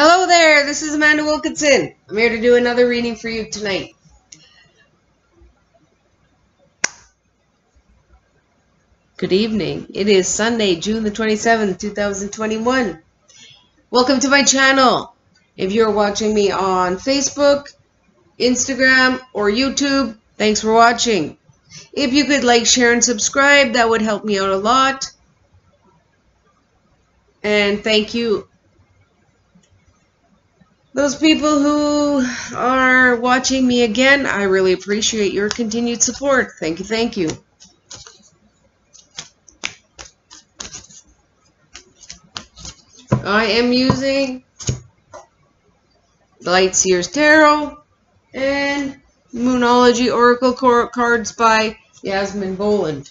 Hello there, this is Amanda Wilkinson. I'm here to do another reading for you tonight. Good evening. It is Sunday, June the 27th, 2021. Welcome to my channel. If you're watching me on Facebook, Instagram, or YouTube, thanks for watching. If you could like, share, and subscribe, that would help me out a lot. And thank you. Those people who are watching me again, I really appreciate your continued support. Thank you, thank you. I am using Light Seers Tarot and Moonology Oracle cards by Yasmin Boland.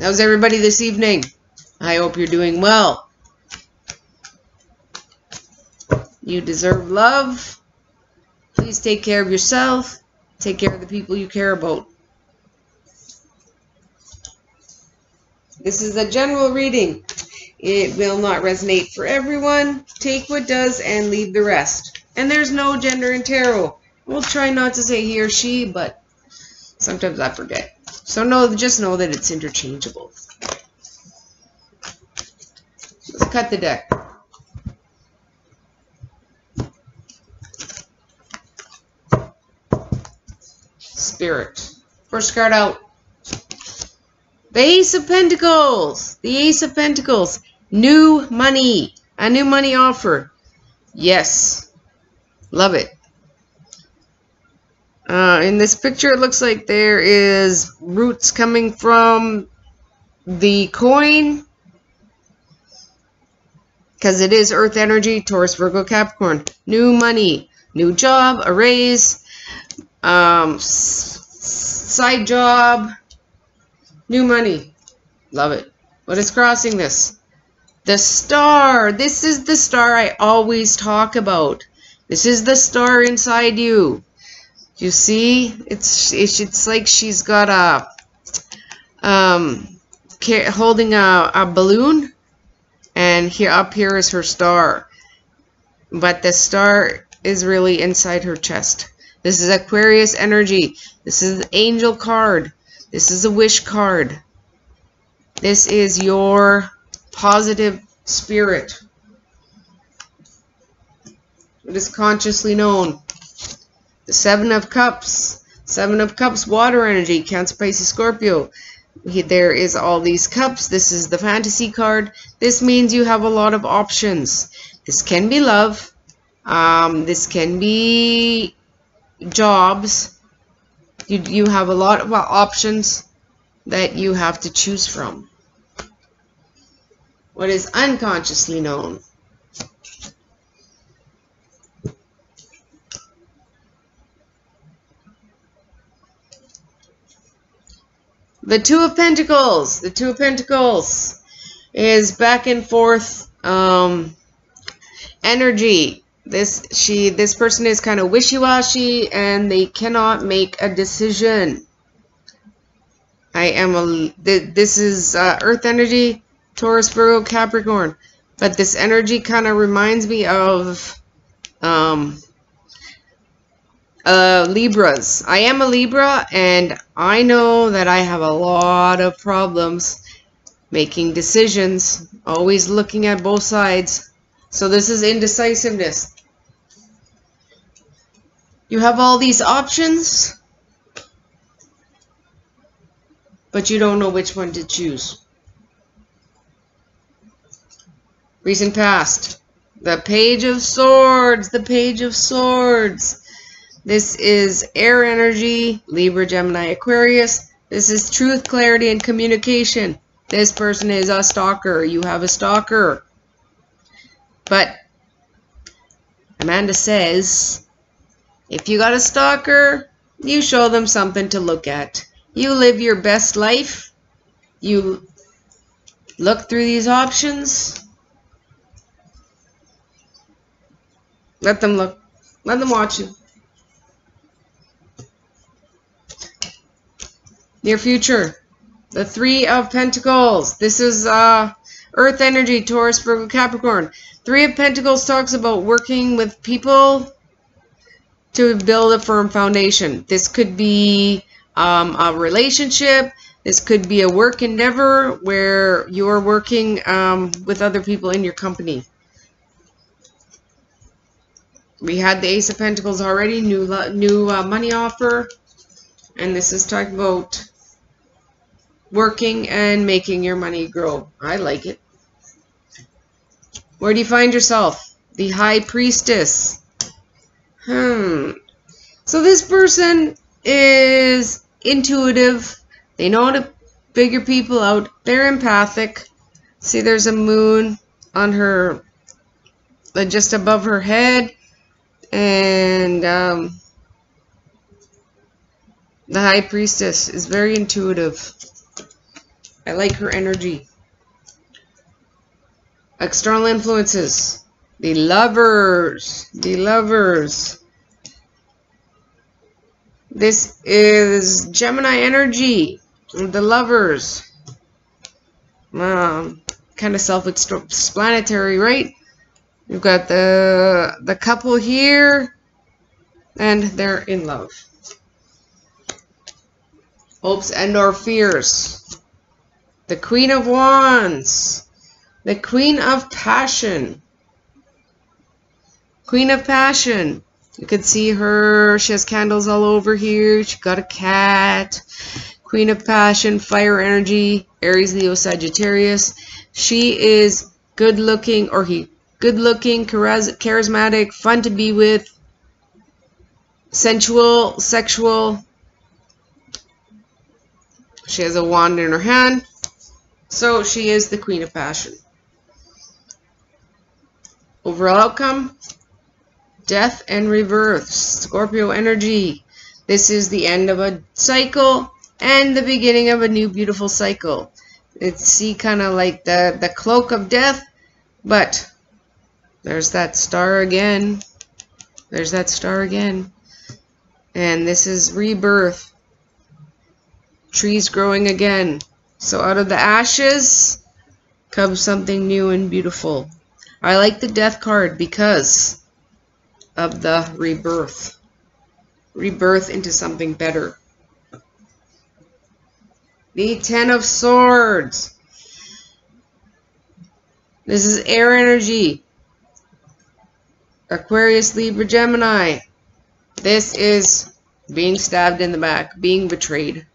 How's everybody this evening? I hope you're doing well. You deserve love. Please take care of yourself. Take care of the people you care about. This is a general reading. It will not resonate for everyone. Take what does and leave the rest. And there's no gender in tarot. We'll try not to say he or she, but sometimes I forget. So know, just know that it's interchangeable. Let's cut the deck. Spirit. First card out. The Ace of Pentacles. The Ace of Pentacles. New money. A new money offer. Yes. Love it. Uh, in this picture, it looks like there is roots coming from the coin. Because it is Earth energy, Taurus, Virgo, Capricorn. New money, new job, a raise, um, side job, new money. Love it. What is crossing this? The star. This is the star I always talk about. This is the star inside you. You see, it's it's, like she's got a um holding a, a balloon, and here up here is her star, but the star is really inside her chest. This is Aquarius energy. This is the angel card. This is a wish card. This is your positive spirit. It is consciously known. The Seven of Cups. Seven of Cups, water energy, Cancer, Pisces, Scorpio. There is all these cups. This is the fantasy card. This means you have a lot of options. This can be love. Um, this can be jobs. You, you have a lot of options that you have to choose from. What is unconsciously known? The Two of Pentacles. The Two of Pentacles is back and forth um, energy. This she this person is kind of wishy-washy and they cannot make a decision. I am a this is uh, Earth energy, Taurus, Virgo, Capricorn, but this energy kind of reminds me of um, uh, Libras. I am a Libra, and I know that I have a lot of problems making decisions, always looking at both sides. So this is indecisiveness. You have all these options, but you don't know which one to choose. Recent past. The Page of Swords. The Page of Swords. This is air energy, Libra, Gemini, Aquarius. This is truth, clarity, and communication. This person is a stalker. You have a stalker. But Amanda says, if you got a stalker, you show them something to look at. You live your best life. You look through these options. Let them look. Let them watch you. Near future. The Three of Pentacles. This is uh, Earth energy, Taurus, Virgo, Capricorn. Three of Pentacles talks about working with people to build a firm foundation. This could be um, a relationship. This could be a work endeavor where you're working um, with other people in your company. We had the Ace of Pentacles already, new new uh, money offer. And this is talking about working and making your money grow. I like it. Where do you find yourself? The High Priestess. Hmm. So this person is intuitive. They know how to figure people out. They're empathic. See, there's a moon on her, just above her head. And um, the High Priestess is very intuitive. I like her energy. External influences. The lovers. The lovers. This is Gemini energy. The lovers. Um, kind of self-explanatory, right? You've got the the couple here, and they're in love. Hopes and or fears. The Queen of Wands. The Queen of Passion. Queen of Passion. You can see her. She has candles all over here. She got a cat. Queen of Passion, Fire Energy, Aries, Leo, Sagittarius. She is good looking, or he good looking, charismatic, fun to be with, sensual, sexual. She has a wand in her hand. So she is the Queen of Passion. Overall outcome, death and rebirth, Scorpio energy. This is the end of a cycle and the beginning of a new beautiful cycle. It's see kind of like the, the cloak of death, but there's that star again. There's that star again. And this is rebirth. Trees growing again. So out of the ashes comes something new and beautiful. I like the death card because of the rebirth. Rebirth into something better. The Ten of Swords. This is air energy. Aquarius, Libra, Gemini. This is being stabbed in the back, being betrayed.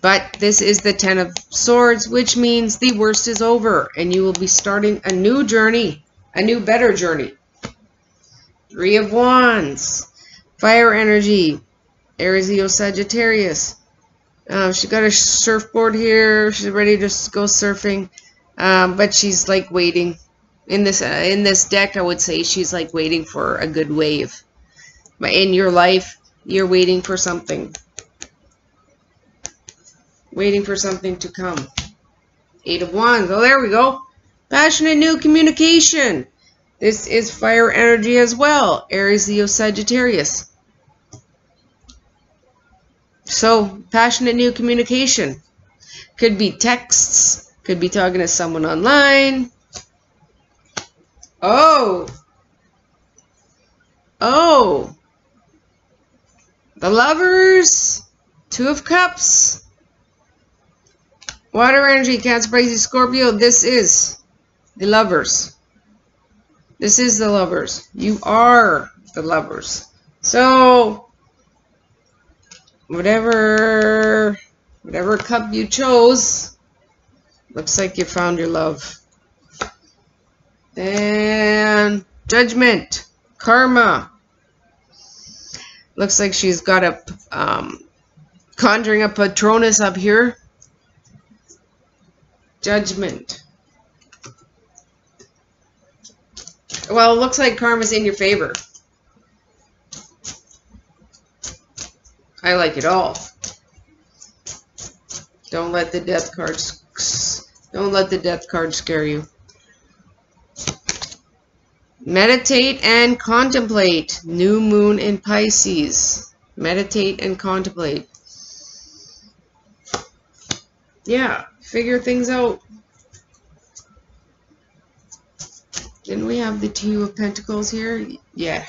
But this is the Ten of Swords, which means the worst is over, and you will be starting a new journey, a new, better journey. Three of Wands, Fire Energy, Aries, Leo, Sagittarius. Uh, she got a surfboard here. She's ready to go surfing, um, but she's like waiting in this uh, in this deck, I would say she's like waiting for a good wave. But in your life, you're waiting for something. Waiting for something to come. Eight of Wands. Oh, there we go. Passionate new communication. This is fire energy as well. Aries, Leo, Sagittarius. So, passionate new communication. Could be texts. Could be talking to someone online Oh. Oh. The lovers. Two of cups. Water energy, Cancer, Pisces, Scorpio. This is the lovers. This is the lovers. You are the lovers. So, whatever, whatever cup you chose, looks like you found your love. And judgment, karma. Looks like she's got a um, conjuring a Patronus up here. Judgment. Well, it looks like karma's in your favor. I like it all. Don't let the death cards don't let the death card scare you. Meditate and contemplate. New moon in Pisces. Meditate and contemplate. Yeah, figure things out. Didn't we have the Two of Pentacles here? Yeah.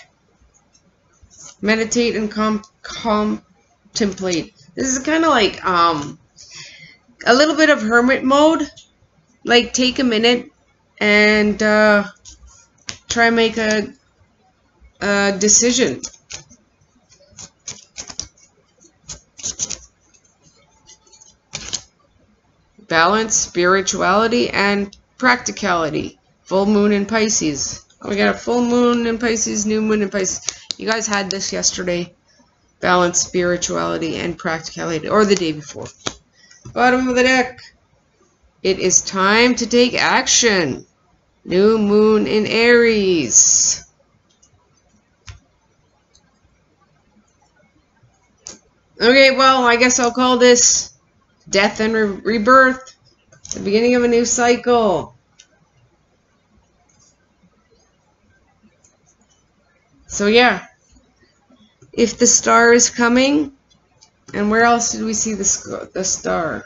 Meditate and com contemplate. This is kind of like um a little bit of hermit mode. Like take a minute and uh, try make a, a decision. Balance, spirituality, and practicality. Full moon in Pisces. We got a full moon in Pisces, new moon in Pisces. You guys had this yesterday. Balance, spirituality, and practicality. Or the day before. Bottom of the deck. It is time to take action. New moon in Aries. Okay, well, I guess I'll call this death and re rebirth. The beginning of a new cycle. So yeah, if the star is coming, and where else did we see the, the star?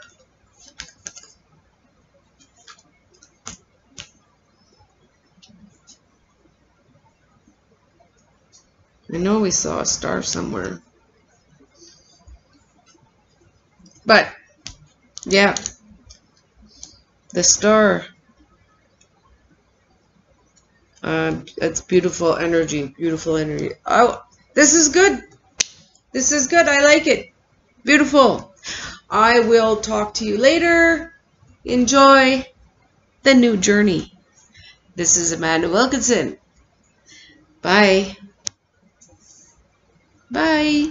I know we saw a star somewhere. But, yeah. The star. Uh, it's beautiful energy. Beautiful energy. Oh, this is good. This is good. I like it. Beautiful. I will talk to you later. Enjoy the new journey. This is Amanda Wilkinson. Bye. Bye.